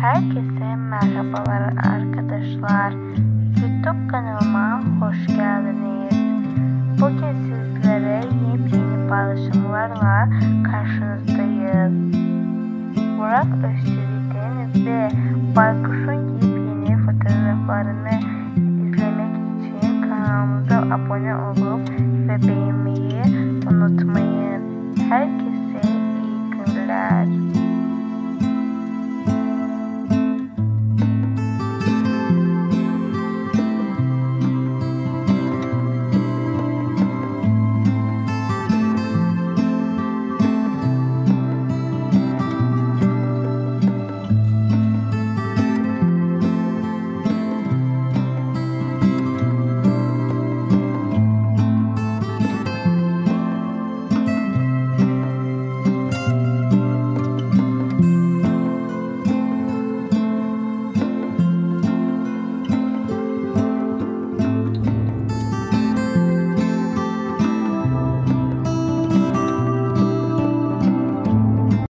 Herkese merhabalar arkadaşlar. YouTube kanalıma hoş geldiniz. Bugün sizlere yepyeni paylaşımlarla karşınızdayız. Burak Özçivit'in ve Baykuş'un yepyeni fotoğraflarını izlemek için kanalımıza abone olup ve beğenmeyi unutmayın.